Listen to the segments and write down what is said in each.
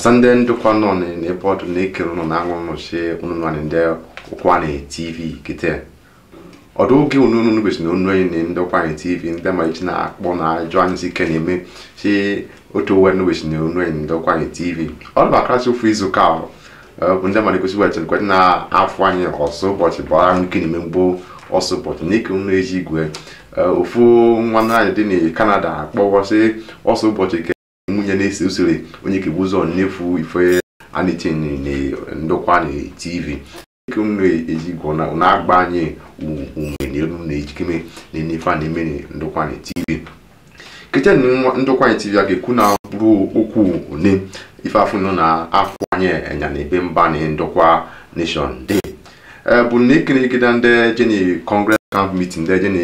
ọsa ndị ndịkwa nọ na ebe ọdụ na-ekere ụnụ na aṅụ ụnụ si ụnụ ndị ụkwa na tv kịta ọdụ oge ụnụ kwesịrị na onu onye na ndị ụkwa na tv ndị na-akpọ na ajụ anyị si ike na-eme otu owe nụbesi na onu onye ndị ụkwa na tv ọrụ akarasị ofu izu ka bụ ndị mmadụ kwesịrị wetara na afọ anyị ọsọ ụbọchị bụ ara ike na-eme ọsọ ụbọchị na ike ụnụ igwe ofu anyị dị na kanada ọsọ ụbọchị nwunye na-ese usoro onye ka bụ ụzọ nnefu ife a na-etinye ndokwa na tv eke na-ejigwo na-agbanye ume n'elu na ejikeme na-enye ife a na-eme na ndokwa na tv nkịta na ndokwa na tv a ga-ekwu na bụrụ okwu one ife afọ nọ na afọ anya enya na ebe mba na ndokwa nation day e, bụ na ekene gịda ndị jeni congress camp meeting ndị jeni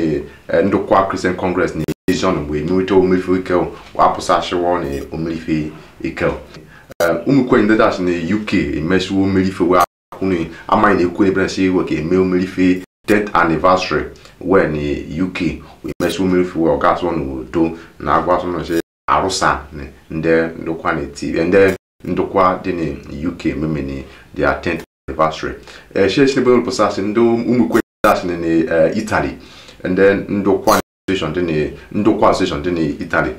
e, ndokwa christian congress na zɔn we mi wotɔ omi fi ike o wapusa asi wɔ ne omi fi ike o umu kɔn de das ne uk emesu omi fi wa kuni ama ne kuni bena se wɔ ke eme omi fi death anniversary wɛ ne uk emesu omi fi wa ɔka sɔ no do na agba sɔ no se arusa ne ndɛ ndokwa ne ti ndɛ ndokwa de ne uk mimi ne their tenth anniversary ɛhyɛ sinibɛ olupusa si ndo umu kɔn de das ne ne italy ndɛ ndokwa ne. ndị ụkwa dị n'itali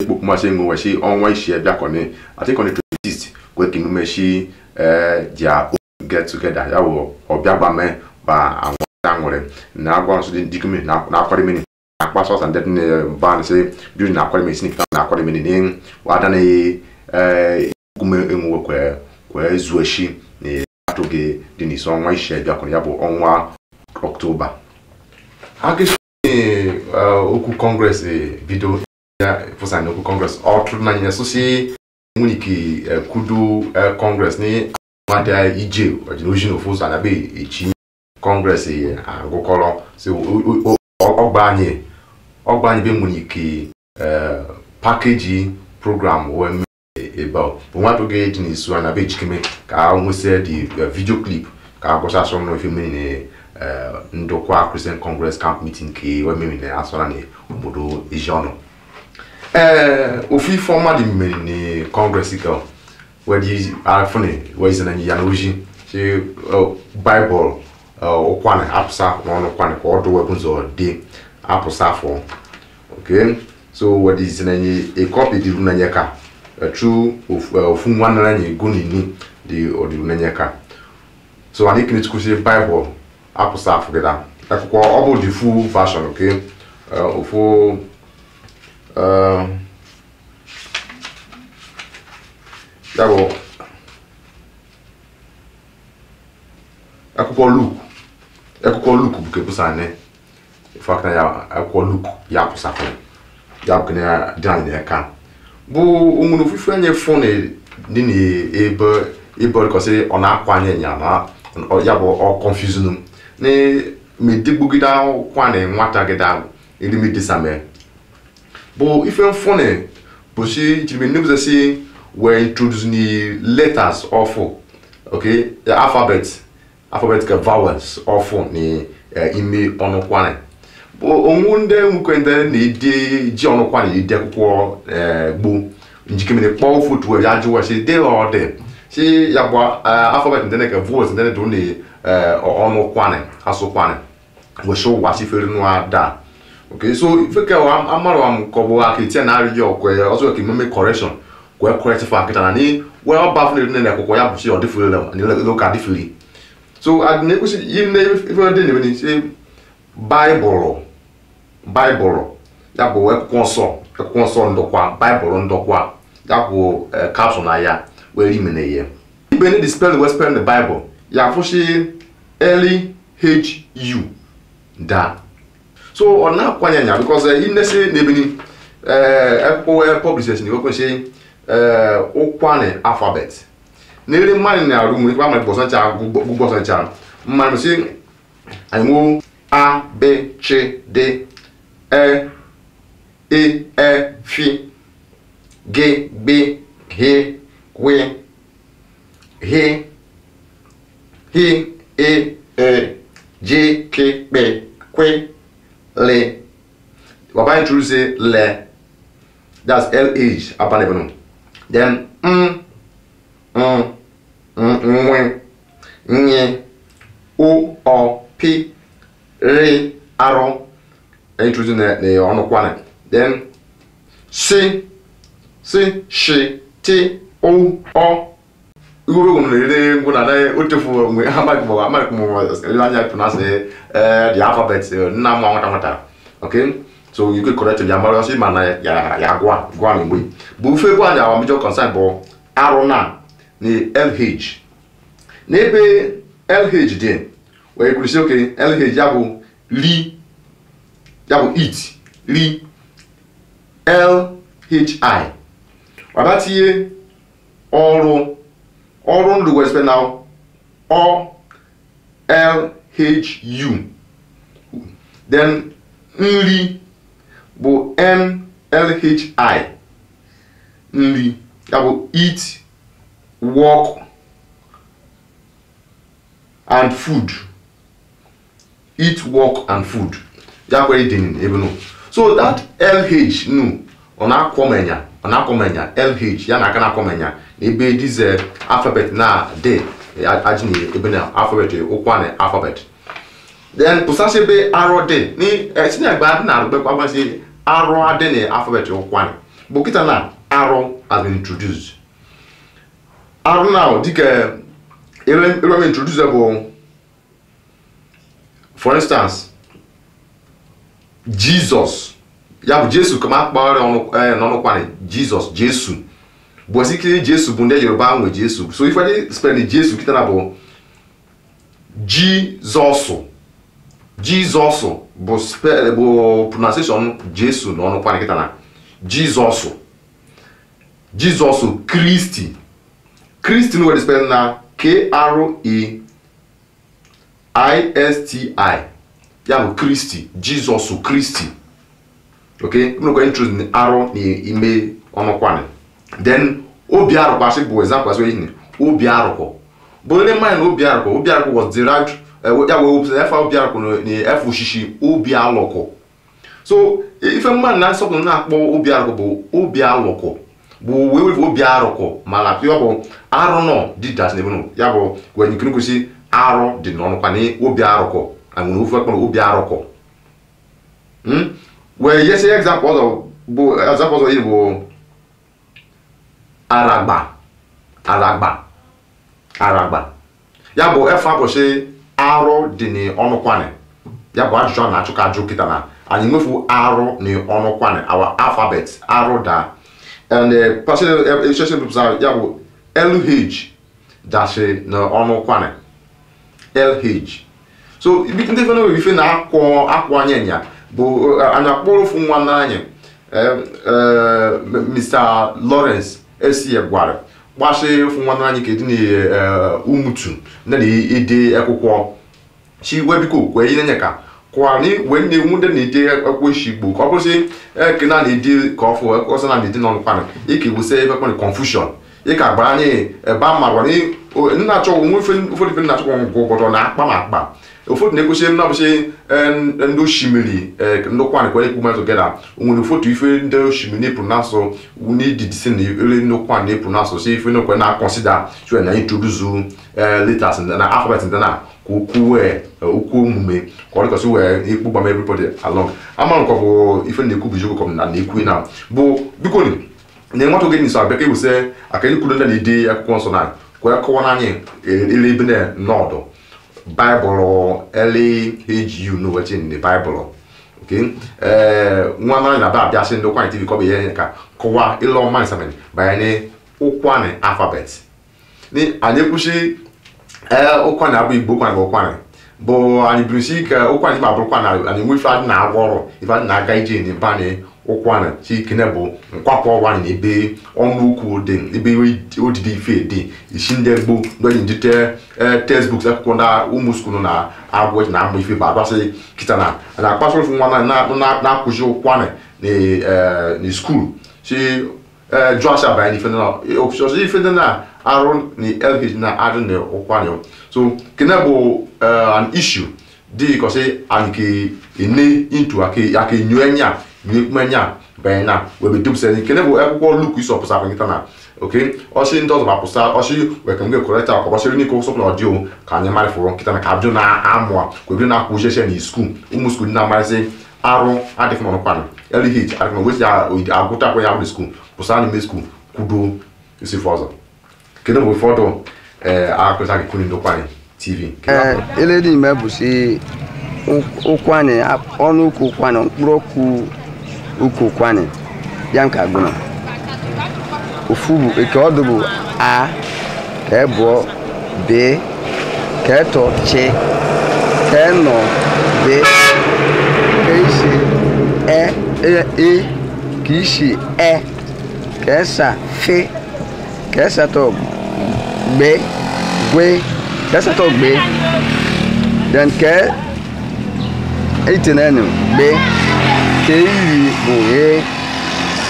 ekpokwu masị enwe weshi ọnwa isi bịakọni kọni atịkọni 26 kwee ka emume shi dia get together ya bụ ọbịa ba anwụta nwere na agwa nsụ dị dikime na na akpa sọsa ndị dị mba nsị na akwarimeni si nikita na akwarimeni na wada na ekume enwe kwee kwee zuo na atụghị dị n'isi ọnwa isi bịa ya bụ ọnwa okwu kọngres bido pụsa n'okwu kọngres ọtụrụ na nyere sụsị nwunike kudu kọngres ni amada ije ọjịnoji na ofu ụzọ anabe echi kọngres agụkọrọ ọgbanye ọgbanye be nwunike pakeji program wee mee ebe a bụ nwa oge dị n'isu anabe ejikeme ka nwesịa dị vidio klip ka agụchasụ n'ofe mmiri Eh, ndokwa christian congress camp meeting nke wememi eh, na asọra na obodo ijeọnụ ofu ife ọma dị mmeri na congress ike wedi afụni wezina ya na oji si eh, baịbụl ụkwanị apụsa n'ọnụ kwanị ka ọ dụwebu nzọ dị apụsa afọ okay so wedi zinanye a copy dị runanye ka true ofu nwanne anyị gunini dị ọdịrunanye ka so anyị kinitukwu si baịbụl app staff gị akwụkwọ ọ bụ the full version okay eh, ofu ehm, ya bụ akwụkwọ luk akwụkwọ luk bụ ke anyị ifak na ya akwụkwọ luk ya ya bụ dị anyị bụ ụmụnụ fufu anyị fụ na dị na ebe ebe ọ na-akwanye ya na ya bụ ọ confusing ne medigbu gida kwa na nwata gida elimidi same bo ife mfune bụ si jiri nnebuze si were introduce ni letters ofu okay the alphabet alphabet alphabetical vowels ofu ni e, ime ọnụ kwane bụ onwu ndị nwoke ndị na-ede ji ọnụ kwane ede akwụkwọ gboo njikere kpọọ ofu tuwe ya jụwa si de ọ de si ya gba e, alphabet ndị na vowels ndị na-edo na edo ọnụ eh, kwanị asụ kwanị wesha ụwa chifere nwa da so feke amarwa m ka ọ bụ aka na arịghị ọkwe ọzọ ka ememe correction kwee correct fa akịta na ni wee ọ bafụrụ na ya bụ chi ọ dịfụrụ ụka dịfụrụ so na-ekwesị ime ife na-eme n'isi baịbụlụ baịbụlụ ya bụ akwụkwọ nsọ akwụkwọ nsọ ndọkwa baịbụlụ ndọkwa ya bụ kapsụl na ya wee LHU da so ọ na-akwanye anya because eh, inesi n'ebini eh, ekpụkpọ eh, publishers na ekwesị ụkwanị alfabet n'eri mmanụ na-arụ nwere ikpe amalị gbọsancha gbọsancha mmanụ si anwo a b ch d e e e fi g b h w h h E, E, J, K, P, Q, L. Baba introduce say L. That's L H upper level. Then M, M, M, N, O, O, P, R, R. Introducing the the onoquane. Then C, C, Sh, T, O, O. kube kumlele kunana utefu ngwe hamba kuboka amali kumoza lanya pronounce eh the alphabet e, na mwa ngota nwata okay so you could correct ya mara si mana ya ya gwa gwa mi ngwe bu fe gwa nya wa mijo concern bo arona ni lh nebe lh dị we could say okay lh ya bu li ya bu ọrụ ọrụ ndụ wee na o l h u then nri bụ n l h i nri ya bụ eat work and food eat work and food ya kwere dị ebe no so that lh nu ọ na-akọmenya ọ na-akọmenya lh ya na aka na-akọmenya ebe dize alfabet na de ajini ebe na alfabet ụkwanị alfabet then pụsasị ebe arọ d etinye agba na arụgbekwa gbasi arọ adị na alfabet ụkwa na bụ kịta na arọ as introduced arọ na dịka ebe m e, e, e, introduce bụ for instance jizọs ya bụ Jesu kama akpọrọ ọnụ kwanị jizọs Jesu bɔsikiri jesu bu ndɛ yoruba aŋɔ jesu so ifɔde spɛli jesu kitana bɔ jizɔsu jizɔsu bu spɛli bu pronunciation jesu nɔnɔ kpani kitana jizɔsu jizɔsu kristi kristi ni wɔde na k r e i s t i yabụ kristi jizọs kristi ok m nakwa introduce arụ n'ime ọnụkwanị then obi arụkọ asị bụ example ihe obi arụkọ bụ onye mmanya na obi arụkọ obi arụkọ was derived eh, ya wee wepụta efe obi arụkọ na efe oshishi obi alụkọ so ife mmadụ na-asọpụrụ na-akpọ obi arụkọ bụ obi alụkọ bụ wee wepụ obi arụkọ mana pịọ bụ arụ nọ didas na ya bụ wenye nkiri arụ dị n'ọnụkwa na obi arụkọ na nwere hmm? aragba aragba aragba ya bụ efe abụchi arụ dị n'ọnụkwanị ya bụ ajụjụ a na-achụ ajụ kịta na anyị nwefu arụ n'ọnụkwanị our alphabet arụ da and eh, eh, eh, ya bụ lh dashi n'ọnụkwanị lh so ndị fe na ife na-akwọ akwụ anya nya bụ anyị akpọrọ ofu nwa n'anyị Mr. Lawrence esi egwara gbasị fụ nwanne anyị kedu na e, umutu nne na ide akwụkwọ chi we biko kwe ihe nye kwani wee ne mu de ne akwụkwọ akwa igbo ko ko se e kina ne de ko fo ko sana ne de non kwa e ke ka e, e gba ni e ba ma na cho wo na akpa ma ofotu eh, eh, e e na ekwesịrị nabụsị ndị osimiri ndụkwa nkwenye kwuma togeda nwere ofotu ife ndị osimiri pronaso, epụ n'asụ n'ididisi na eh, ere ndụkwa na pronaso, si ife nkwe na akọnsida chue na introduzu letters na alphabet ndị na ka ukwu wee ukwu omume ka ọ dịkọsị wee ikpu everybody along amara nkwa bụ ife na-ekwu bụ na na-ekwu na bụ biko na enwetụ gị nso abịa ka ewuse aka ndị kwuru ndị na-ede akwụkwọ na kwee kọwa n'anya ele ebe na baịbụl early age you know wetin dị baịbụl ee nwa mara na ba abịasị ndị ụkwanye tv kọba ihe ka kụwa ịlụ ọma nsamen banyere ụkwanị alfabet anyị kwụsị eh, ụkwanị abụ igbo ụkwanị bụ ụkwanị bụ anyị bụrụsi ka ụkwanị ma bụrụ ụkwanị anyị nwe ife adị na-agwọ ọrụ ife adị na-aga ije nyi ba ụkwara chikene bụ nkwakwa ọwa na ebe ọnụ ukwu dị ebe odidi ife dị isi ndị gboo ndonye njite textbooks akwụkwọ na ụmụ skuulu na agwụ na amụ ife bụ abasị kịta na na akpasụ ofu nwa na-akwụzi ụkwara na skuulu si jọs abanye n'ife ọsọ ife dị na arụ na lh na arụ na ụkwara so kene bụ an issue dị kọsị anke ene intu aka enyo enya nyekpenya bena webedubseni kene bụ akwụkwọ e luk isi ọpụsa apụgịta na oke ọchị ndị ọzọ ma pụsa ọchị wekem ga-ekwurịta akwa gbasara n'ike ụsọ na ọdịo ka anyị marịfụrụ nkịta na ka na-amụ a kwebiri na akwụ ucheche na iskul ụmụ skul ndị na-amarịsị arụ adịghị nọ n'ụkwanụ elihich adịghị nọ wesi agụta akwa ya skul pụsa anyị skul kwudo isi ọzọ kene bụ ụfọdụ ee akụrịta gị tv mkpụrụ uku kwani yanka aguna ofubu eke ọdụbụ a ka ebụọ be ka etọ chi ka enọ be ka isi e e, e e ka isi e ka esa fe ka esatọ gbe gwe ka esatọ gbe then ka e, ite na enu gbe. Sheyi Bóyé,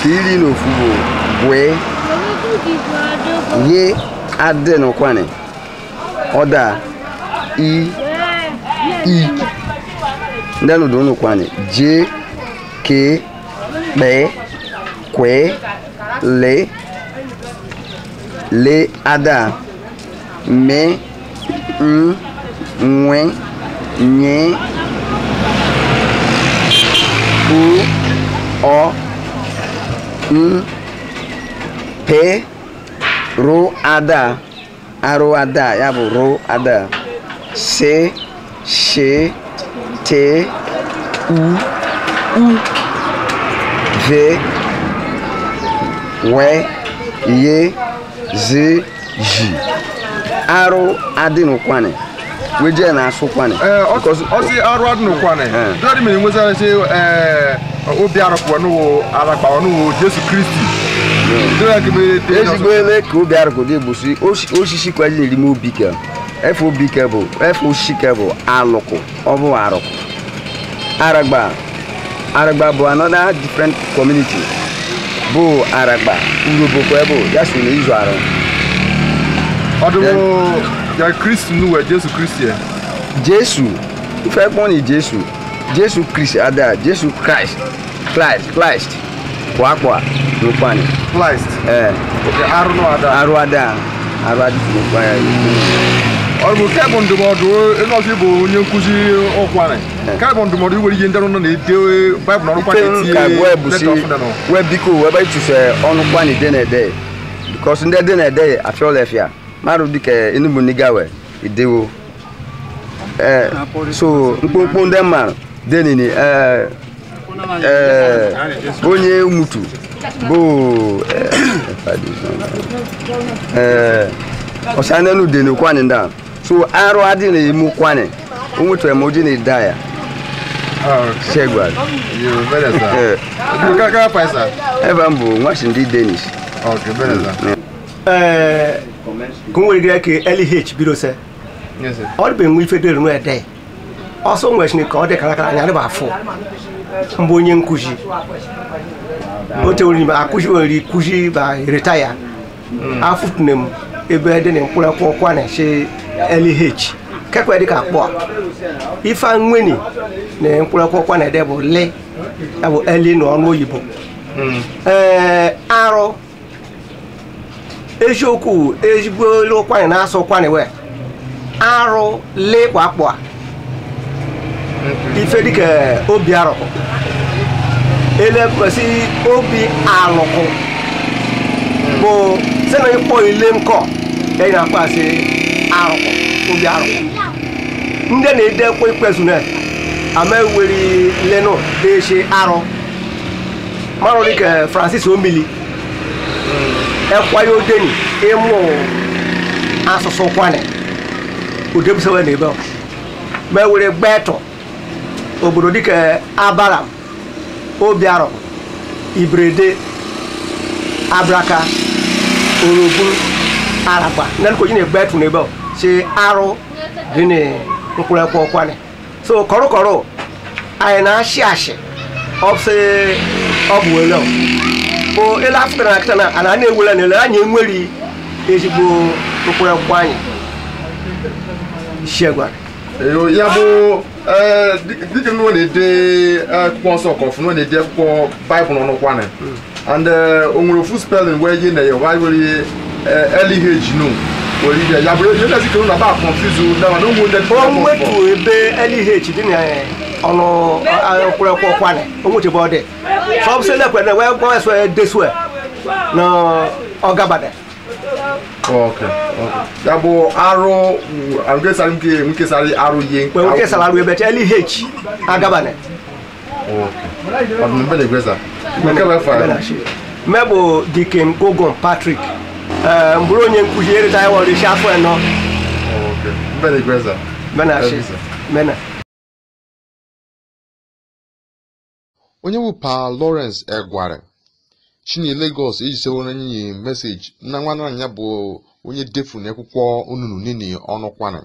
Filin Ofubo Bóyé, Yé Adénúkwànì, Ọ̀dà I I Ndẹ́lùdúnúkwànì, J K B, Q, L, L, Pẹ́ Kwẹ́ Lé M, M, Mẹ́ N Nwẹ́ Nyẹ́ u O n p ru ada arụ ada ya bụ ru ada C C t u u v w y z j R arụ adịnụkwanị wejee na-asụkwanị ọsị arụ adịnụkwanị dọdị mere nwezara sị obi arụpụọ n'ụwa alakpa ọnụwụ Jesu Kristi ezigbo ebe ka obi arụpụ gị bụ si osisi kwaji n'irime obi ka efe obi ka bụ efe osisi ka bụ alụkụ ọ bụ arụkụ aragba aragba bụ another different community bụ aragba urobokwa bụ ya so na izu arụ ọdụmụ jẹ́ kristu nu wẹ̀ jésù kristu yẹ. jésù ife pọ́n ni jésù jésù kristu ada jésù christ christ christ kwakwa ló pa ni. christ ẹ arúnú ada arú ada arú ada ló pa ya yìí. ọdụmọ kebụ ndụmọdụ ịnọsi bụ onye nkuzi ọkwa ni kebụ ndụmọdụ iwere ihe ndị ọrụ na-ede baịbụl na ọrụkwa na-etinye leta ọfụda nọ. wee biko wee bụ ịchụsa ọnụkwa na ide na-ede because ndị ede na-ede afịọla efia. mmadụ dịka Enugu Nigawe Idewo eh, so mkpụmkpụ ndị mmadụ denini eh, eh, onye mutu bụ ọsanenu deni kwani da so arụ kwani o na-eda ya Shegwad. Ebe m bụ ka o nwere ire ka LH bido se ọ dịbe nwe ife dịrị nwe ede ọsọ nwe chineke ọ dị karakara anya dịba afụ mgbe onye nkụzi o akụzi nwere kụzi ba retaya mm. afụtune m ebe dị na mkpụrụ akwụkwọ kwa na chi LH kekwe ka akpọ ife nweni na mkpụrụ akwụkwọ kwa na ede bụ li ya bụ eli na ọnụ oyibo mm. ee arụ eziokwu ezigbo elu kwanyị na-asụ kwanyị wee arụ lekwa akpụ a ife dịka obi arụkụ elekwesị obi alụkụ bụ sena ịkpọ ile nkọ eyi na akpasị arụkụ obi arụkụ ndị na-edekwa ikpezuna e, ameweri lenu deshe arụ marụ dịka Francis Omili ɛkwaya odeni ịmụ asụsụ kwani odebusawa na ebe ma ewere gbetọ obodo dịka abaram obiarọ ibrede abraka orogbu araba nan ko yine gbẹtù si bọ ṣe arọ dínì nkúrẹpọ kwani so kọrọkọrọ anyị na àṣẹ ọbẹ ọbùwẹlẹ o. bo ila afụtara na kịta e, e, na hmm. ana e, na-ewere na ele anyị enweri ezigbo mkpụrụakwụkwọ anyị ṣẹ́gun. èyí ya bó dídì nínú ní dé kpọ́nsọ̀ kan fún ní dé kpọ́ báyìí nínú kwa and ònwòrò fún spelling wẹ́ yé nà yẹ wá wẹ́rẹ́ early age nù wòlí dẹ̀ yàgbọ́ yóò dẹ́sí kéwòn náà bá confuse o dáwọn ní wọ́n dẹ́ kí wọ́n ebe early age dín ọnụ kwụrụkwụ ọkwani onwuche bụ ọdị sọbụsị lekwe na wee gbọọ eswe desue na e e ọgabada ok ya bụ arụ nkesara nke nkesara arụ ihe kwe nkesara arụ ebe cheli h agabada mebụ dikin gogon patrik eh, mgbụrụ onye nkuzi erita ya isi afọ mena onye bụ Lawrence Egware si na Lagos ejise onye anyị meseji na nwa nwaanyị ya bụ onye defu na akwụkwọ onunu niile ọnụ kwana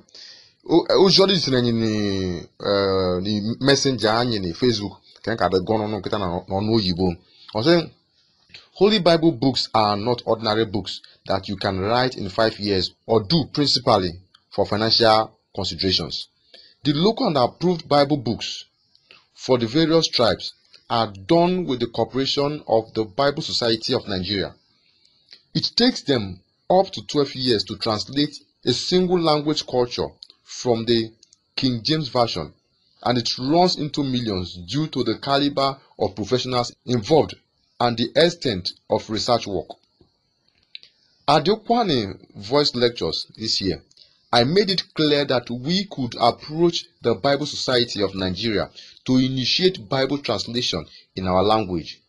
ụjọrọ isiri anyị na mesenja anyị na Facebook ka nka dị gụọ n'ọnụ nkịta n'ọnụ oyibo ọsị Holy Bible books are not ordinary books that you can write in five years or do principally for financial considerations. The local and approved Bible books for the various tribes are done with the cooperation of the Bible Society of Nigeria. It takes them up to 12 years to translate a single language culture from the King James Version, and it runs into millions due to the caliber of professionals involved and the extent of research work. Adequani voice lectures this year I made it clear that we could approach the Bible Society of Nigeria to initiate Bible translation in our language.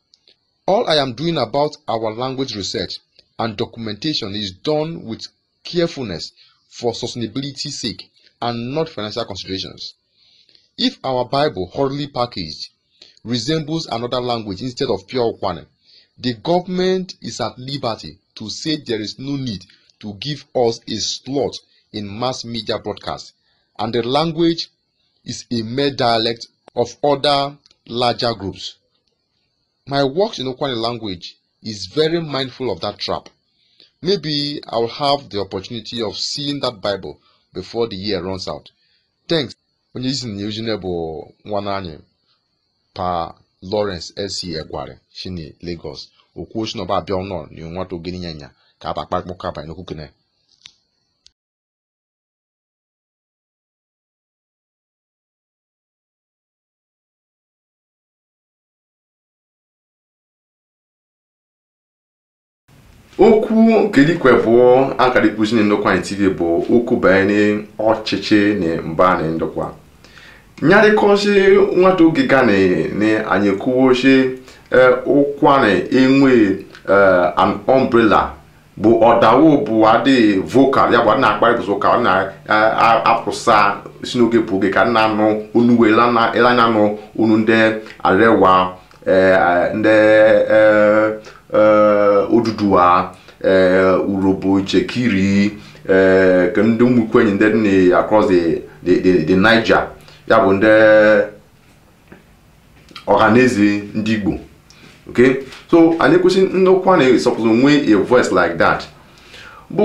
All I am doing about our language research and documentation is done with carefulness for sustainability's sake and not financial considerations. If our Bible, hardly packaged, resembles another language instead of pure Okwane, the government is at liberty to say there is no need to give us a slot in mass media broadcasts, and the language is a mere dialect of other larger groups. My work in Okwani language is very mindful of that trap. Maybe I will have the opportunity of seeing that Bible before the year runs out. Thanks. Onye isi na Eugene bụ pa Lawrence S. Egware shini Lagos. Okwu ochie na ọba abịa na nwa to nyanya ka abakpa akpụkọ abanye n'okwu okwu kelikwe bụ akara ikpụzi na ndokwa anyị tv bụ okwu banyere ọchịchị na mba na ndokwa nyarịkọzi nwata oge gana na anyị kwuwochi e, ụkwa enwe e, an bụ ọdawo bụ adị vokal ya bụ adị na-akparị ka ọ na-apụsa si n'oge bụ oge ka na-anụ onuwe elanyanụ onu ndị arewa e, ndị Eh, Odùduwà Urobo Chekiri ka ndị ụmụikwenyi ndị dị across the Niger ya bụ ndị ọhaneze ndị Igbo Ok, so anyị kwesị ndokwa na-esọpụrụ nwee a voice like that bụ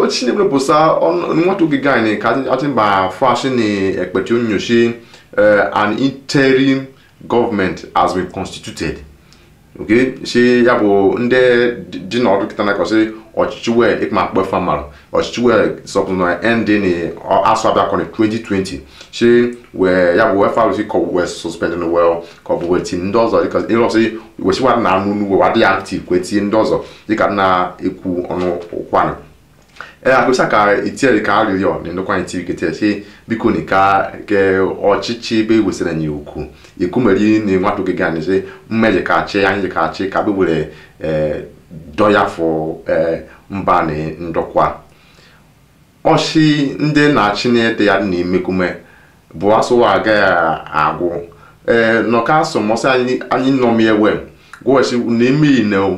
ochine pụsa nwata oge gani ka atimba fashi na ekpeti onyoshi eh, an interim government as we constituted oke si ya bụ ndị dị n'ọdụ ọdụ kịta ọchịchị wee ịkma akpọ ọchịchị wee sọpụ na ndị na asụ abịa 2020 si wee ya bụ wefa wee suspend na wee kọbụ wee ndị ọzọ dịka ịlọsị wesiwa na anụ n'uwe ndị ọzọ dịka na-ekwu ọnụ ụkwanụ agụsa ka itie ka arịrịọ na-enekwa anyị tiri gete si biko na ka ke ọchịchị ebe ewesịrị anyị ukwu ikumeri na nwatụ gị gani si mmeji ka achị anyị ka achị ka be were doya fụ mba na ndokwa ọchị ndị na-achị na-ete ya na emekume bụ asụwa aga agwụ ee nọka asọmọsị anyị nọmi ewe gwọsi na emeghị na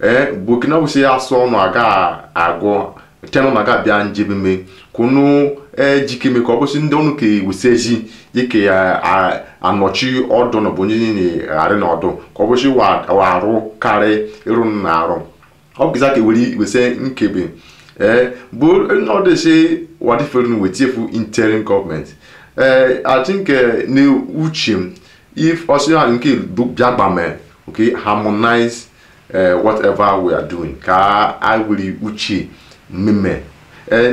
ee burkina wụsị asụ ọnụ aga agwụ. Eh, eh, eh, channel na ga-abịa njebeme kwunu ejikeme ka ndị ọnụ ka iwuseji ike ya anọchi ọdụ na bụ onye niile na ọdụ ka ọ arụ karị ịrụ na ọ ka nkebe ee bụ ọdịsị wadifere na wetiefu gọọmenti ee uche nke bịa gbame harmonize whatever we are doing mmemme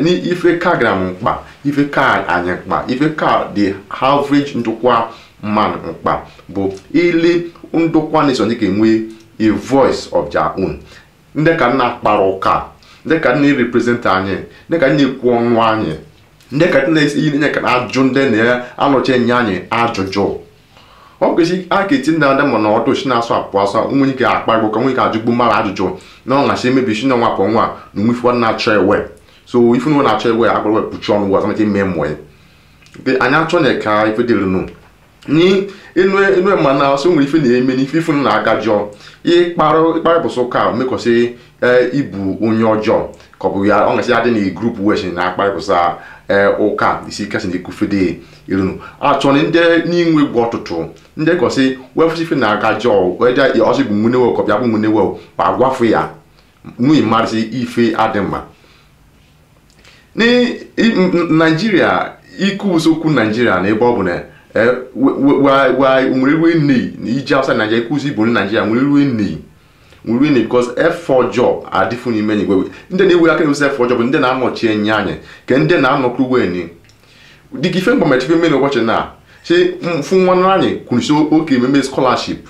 n'ife e gara m mkpa ife ka anyị mkpa ife ka the average ndokwa man mkpa bụ ile ndokwa nation dịka enwe a voice of their own ndị ka nna kpara ụka ndị ka nna representa anyị ndị ka nna ekwu ọnụ anyị ndị ka nna enye ka na ajụ ndị na-anọchi enye anyị ajụjụ ọ kwesị a ga-eti ndị ada ma na ọdụ shi na-asụ apụ asụ nwenye ga akpa gụ ka nwenye ga ajụgbu mmadụ ajụjụ na ọ nhachi emebi shi na nwapụ nwa na nwe ife na-achọ ewe so ife na achọ ewe agbara we kpuchi ọnụ wa asamete ime mmụọ ya anyị achọ na ka ife dịrịnụ ni enu ma na ọsọ nwere ife na-eme na ife ife na-aga jọọ ịkparịpụsụ ụka mekọsị e, ibu onye ọjọọ ka ọ bụ ya ọ nhachi adị na grupu weshi na akparịpụsa Eh, ụka isi kasị ndị ekufe dị irunu achọrọ ndị n'inwe gwa ọtụtụ ndị gosi wefụsife na aga jọọ weja ọsị bụ nwune wel kọbịa bụ nwune wel ma gwafụ ya nwunye mmasị ife adị mma naijiria ikwu usekwu naijiria na ebe ọ bụ na eh, nwere iwe nne na iji awụsa naijiria kwuzi ibo naijiria nwere iwe nne nwere ihe it because F4 job n'ime enyi ndị na ewe aka na F4 job ndị na-anọchi enyi anyị ka ndị na-anọkwu enyi dịka ife mgba mechife mmeri ụbọchị na si mfụ nwa anyị kwurisi oke ememe scholarship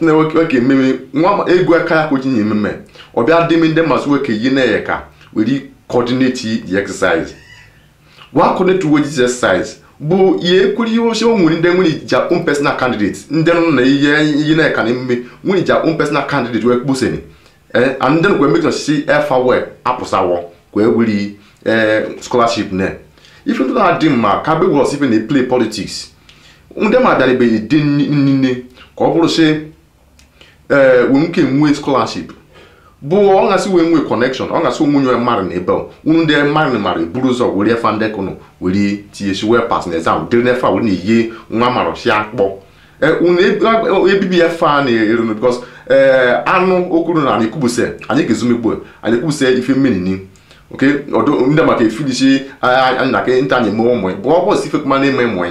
na-ewe ememe nwa ego aka ya koji nye ememe ọbịa m ndị mmasị nwoke yi na ya ka were coordinate the exercise wa coordinate exercise bụ ihe kwuru ihe ochie nwere ndị nwunye ji akpụ personal candidate ndị nọ na ihe iyi na-eka na emume nwunye ji akpụ personal candidate wee kpụsịrị e, ndị nkwe mekna osisi efawe apụsawo kwee wiri e, scholarship na ife ndị na-adị mma ka be wọs ife na play politics ndị ma daribeghị dị nne ka ọ bụrụ si ee nwere ike nwee scholarship bụ ọ wee nwee connection ọ gasị nwunye mmadụ na ebe unu ndị mmadụ mara buru ụzọ were efa ndekụnụ were tinyechi wee pas na exam dịrị n'efa wee na-eyi nwa marosi akpọ e, unu e, ebibi ya fa na-erunu because ee anụ okuru na na-ekwubuse anyị ga-ezumegbu anyị ekwubuse ife mmenini oke ọdụ ndị maka efilichi na ke nta anyị emewe ụmụ bụ ọ bụsị ife kuma na-eme ụmụ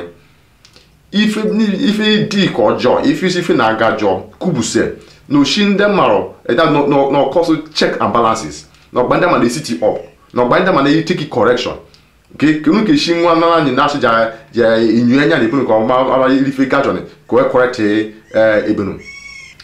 ife dị ka ọjọọ ife isi ife na-aga jọọ kwubuse na oshi ndị mara ɛda na na na ɔkɔ check and balances na ɔgba ndama na esi ti up na ɔgba ndama na eyi take correction ke kenu ke si nwa nana nyina ase gya gya enyua nya na ebinu ka ɔma ɔma elife gajɔ ne ko ɛcorrect ɛɛ ebinu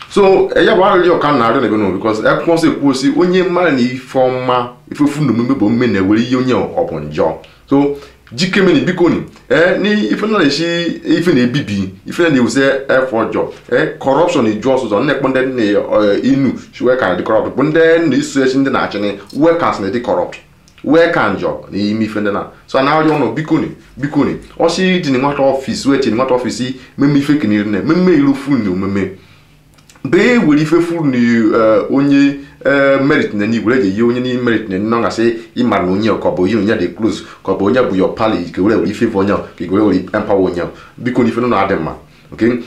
so ɛyɛ wa ayɔ ka na ayɔ na ebinu because ɛkɔn oh, so ekuo si onye mma na ifɔ mma efefu nnum mbɛbɔ mme na ewere yi onye ɔbɔnjɔ so jikemeni biko ni eh ni ife na shi ife na ebibi ife na use efojo eh, eh corruption ni just so na kponde ni eh, inu shi we kan di corrupt kponde ni isu shi ndi na achi ni workers na di corrupt worker njo na imi ife na so na ọjọ no biko ni biko ni o shi di ni nwata office we ti ni nwata office meme ife kiniri na meme ilu full ni meme mgbe e were ife furu na eh, onye eh, merit na igwere onye na merit na nọ gasị ịmara onye ka ọ bụ onye onye dị close ka bụ onye bụ pali ka e were were ife onye ka igwere e were empower onye biko n'ife ife nọ na-adị mma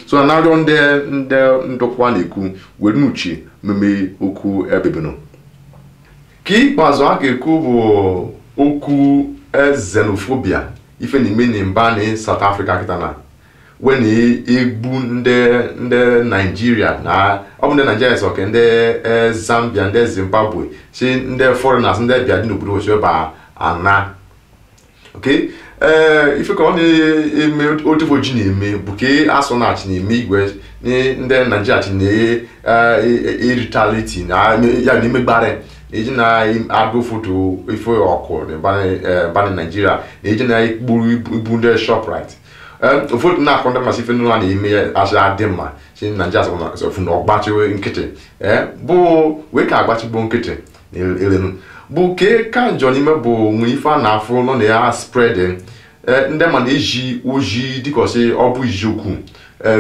so na arịọ ndị ndị ndụkwa na-ekwu were n'uche mmemme okwu ebebenụ ka ikpeazụ a ga-ekwu bụ okwu ezenofobia eh, ife na ime na mba na South Africa kịta na when igbu ndị ndị naijiria na ọ bụ ndị naijiria sọ ka ndị e, zambia ndị zimbabwe si ndị foreigners ndị bịa dị n'obodo osi ebe ana ok e, ife ka ọ na-eme otuvo ji na-eme bụ ka e, asụ na-achị na-eme igwe ndị naijiria chi na-eritaliti ya na imegbarị eji na-agụ foto ife ọkụ bani naijiria na eji na-ekpuru ibu ndị shoprite ụfọdụ na-akpọ ndị masị ife nụ a na-eme ya asị adị mma si na nje asọfụ na ọgbachiwe nkịtị bụ wee ka agbachigbo nkịtị elenu bụ ke ka njọ n'ime bụ nwe ife a na-afụ nọ na ya spredị ndị ma na-eji oji dịkọsị ọ bụ iziokwu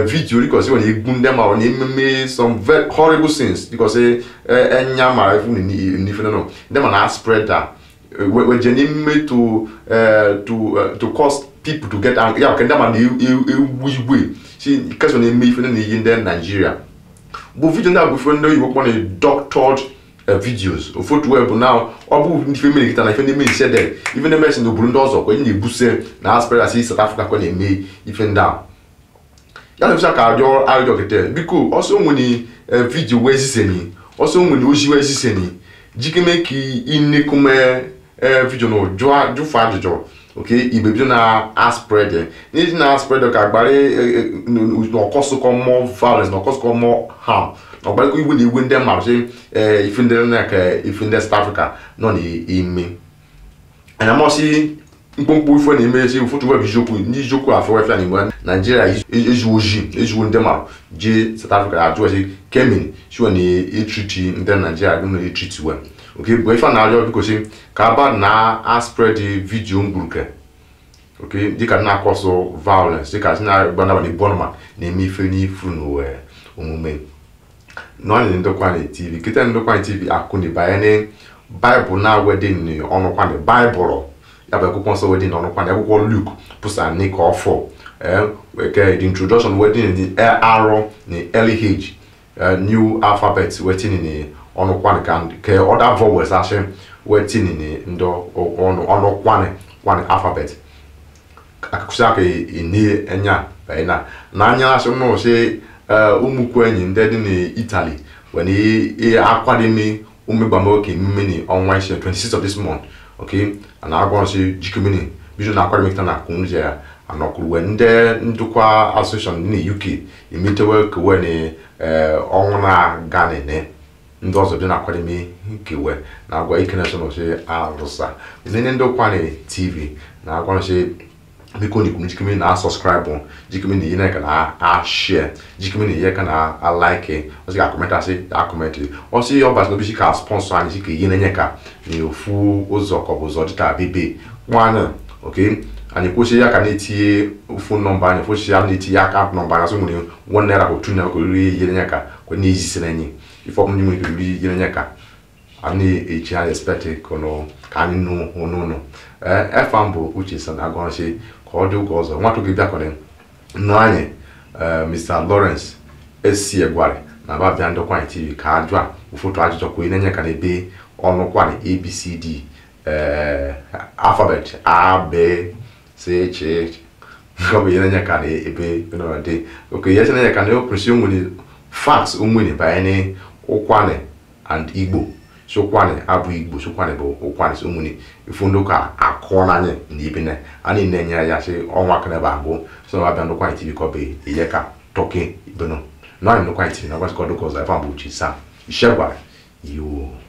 vidiyo dịkọsị nwere egwu ndị ma na ememe some horrible sins dịkọsị enya mara ife n'ife nọ ndị ma na spreda weje n'ime to to cause people to get angry ya nke ndị ama na ewu igwe si kesọ na-eme ife na iyi ndị naijiria bụ vidio ndị a bụ ife ndị oyibo kpọ na doctored videos ofotu webụ na ọ bụ ndị ife mere na ife na-eme isede ife na-eme esi ndị ọzọ kwenye na-ebuse na aspirasi South Africa kwe na-eme ife ndị a ya na ka arịọ arịọ biko ọsọ nwere vidio ọsọ nwere ozi wee jikeme ke ị nekume vidio okay ibebi na spread eh anything na spread ka agbari na cause ko more violence na cause ko more harm na agbari ko igwe na igwe ndị mmadụ si ife ndị na ka ife ndị South Africa nọ na-eme ana m ọsị mkpụmkpụ ife na-eme esi ụfọdụ web iziokwu n'iziokwu afọ efia na igwe Nigeria ezuwo ojii ezuwo ndị mmadụ jee South Africa ajụ esi kemin siwe na etriti ndị Nigeria gị na etriti wee ok mgbe ife na-arịọ si ka aba na-aspredi vidiyo mgburuke ok dịka na-akọsụ violence dịka na-abalị bonma na-eme ife n'ifu n'omume n'ọnyị ndokwanị tv kịta ndokwanị tv akụnibanye baịbụl na-wedin ọnụkwanị baịbụl ya bụ akwụkwọ nsọ wedin ọnụkwanị akwụkwọ luk pụsa nik ọfọ the introduction wedin the arọ na lh new alphabet wetin ọnụkwanị ka nke other vowels asị wetinini ndị ọnụkwanị kwanị alphabet akusiaka ini enya baina na anya asị nụ si eh, ụmụkwu enyi ndị dị n'itali wen akwadini umegbamoke mmini ọnwa ise 26 of this month okay na agwọnsị jikimini bido na akwademikta na kunje ya anọkwuruwe ndị ndụkwa asosieshọn dị na uk emetewe kewe eh, ọnwụ na ganene ndị ọzọ dị na-akwadome nkewe na-agwa ike nasọnọchi arụsa ezinye ndị ụkwanị tv na-agwa nọchi biko na ikwuru jikeme na asọskraibụ jikeme na ihe ka na ashie jikeme na ihe ka na alaiki ọsị ka akọmentasị akọmentị ọsị ọ basịna obichi ka spọnsọ anyị si ka ihe na-enye ka na ofu ụzọ ka ọ bụ ụzọ dịka bibi nwanụ oke anyị kwụsị ya ka na-etinye ofu nọmba anyị kwụsị ya na-etinye akaụntụ nọmba anyị asị nwere one naira ka otu naira ka oriri ihe na-enye ka kwe na izisi na enyi ifeọbụla nwe ike mgbe ijiri nye ka a na-echi anya speti ka anyị nụ n'ụlọ efam bụ uche so na ka ọ dị ụka ọzọ nwatụ gị bịakwara nne anyị mr lawrence esi egwari na babịa ndị kwanyị tv ka ajụ a ụfụtụ ajụjụ na ka n'ebe ọnụ abcd alfabet a b c eh, ka oke ihe ka fax ụkwanị and igbo so ụkwanị abụ igbo so ụkwanị bụ ụkwanị so nwunye ifundu ka akụọ n'anya na ibine a na na-enye ya sị ọnwa kaneba agụ so na abịa ndụkwa itiri kọbe ihe ka tọki tọke ibenu nọanyị ndụkwa itiri na gwasịkọ dụkọ ọzọ ebe a bụ chi saa ishegwa iwu